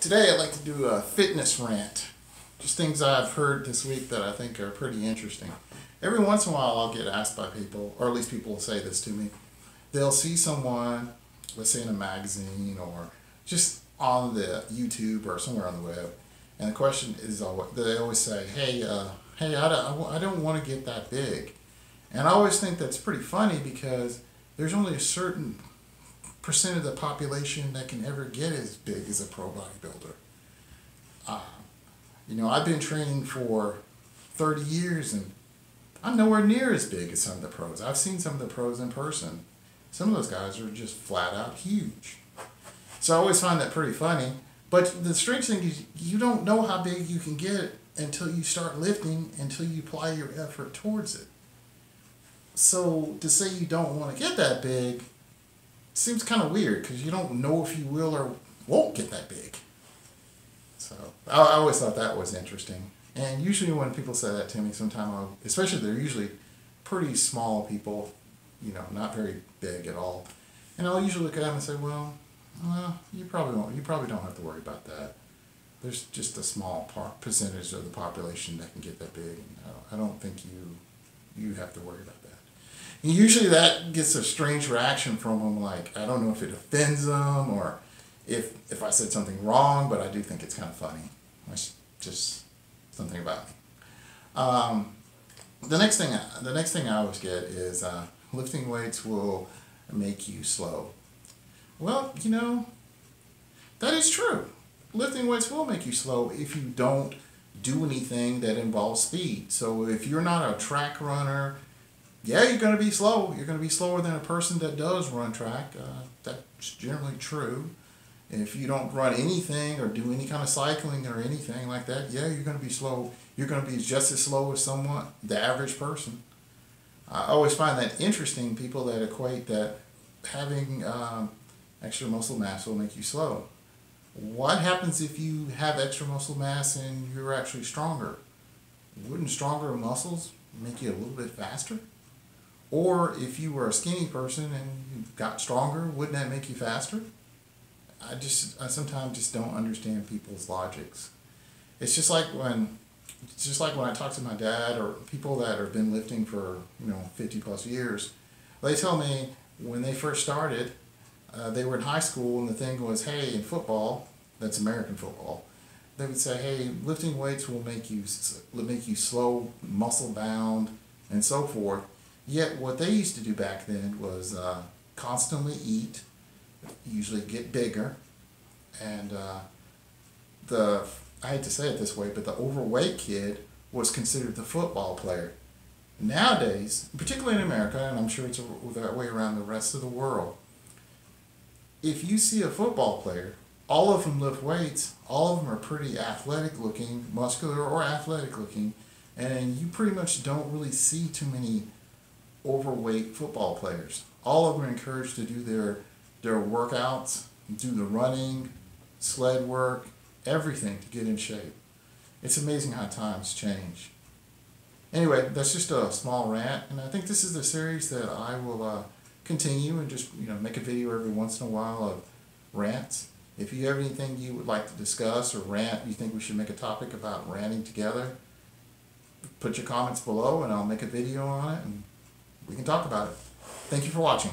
Today I'd like to do a fitness rant. Just things I've heard this week that I think are pretty interesting. Every once in a while I'll get asked by people, or at least people will say this to me. They'll see someone, let's say in a magazine or just on the YouTube or somewhere on the web, and the question is, always, they always say, hey, uh, hey, I don't, I don't want to get that big. And I always think that's pretty funny because there's only a certain percent of the population that can ever get as big as a pro bodybuilder. Uh, you know, I've been training for 30 years and I'm nowhere near as big as some of the pros. I've seen some of the pros in person. Some of those guys are just flat out huge. So I always find that pretty funny. But the strange thing is, you don't know how big you can get until you start lifting, until you apply your effort towards it. So to say you don't want to get that big seems kind of weird because you don't know if you will or won't get that big. So I, I always thought that was interesting. And usually when people say that to me, sometime I'll, especially they're usually pretty small people, you know, not very big at all. And I'll usually look at them and say, well, well, you probably won't, you probably don't have to worry about that. There's just a small part, percentage of the population that can get that big. I don't think you, you have to worry about that. Usually that gets a strange reaction from them, like, I don't know if it offends them or if, if I said something wrong, but I do think it's kind of funny. That's just something about me. Um, the next thing, the next thing I always get is uh, lifting weights will make you slow. Well, you know, that is true. Lifting weights will make you slow if you don't do anything that involves speed. So if you're not a track runner, yeah, you're going to be slow. You're going to be slower than a person that does run track. Uh, that's generally true. If you don't run anything or do any kind of cycling or anything like that, yeah, you're going to be slow. You're going to be just as slow as someone, the average person. I always find that interesting, people that equate that having um, extra muscle mass will make you slow. What happens if you have extra muscle mass and you're actually stronger? Wouldn't stronger muscles make you a little bit faster? Or if you were a skinny person and you got stronger, wouldn't that make you faster? I just I sometimes just don't understand people's logics. It's just like when it's just like when I talk to my dad or people that have been lifting for you know 50 plus years, they tell me when they first started, uh, they were in high school and the thing was, hey, in football, that's American football, they would say, hey, lifting weights will make you make you slow, muscle bound, and so forth. Yet what they used to do back then was uh, constantly eat, usually get bigger, and uh, the I hate to say it this way, but the overweight kid was considered the football player. Nowadays, particularly in America, and I'm sure it's that way around the rest of the world, if you see a football player, all of them lift weights, all of them are pretty athletic looking, muscular or athletic looking, and you pretty much don't really see too many overweight football players. All of them are encouraged to do their, their workouts, do the running, sled work, everything to get in shape. It's amazing how times change. Anyway, that's just a small rant, and I think this is the series that I will uh, continue and just you know make a video every once in a while of rants. If you have anything you would like to discuss or rant, you think we should make a topic about ranting together, put your comments below and I'll make a video on it we can talk about it. Thank you for watching.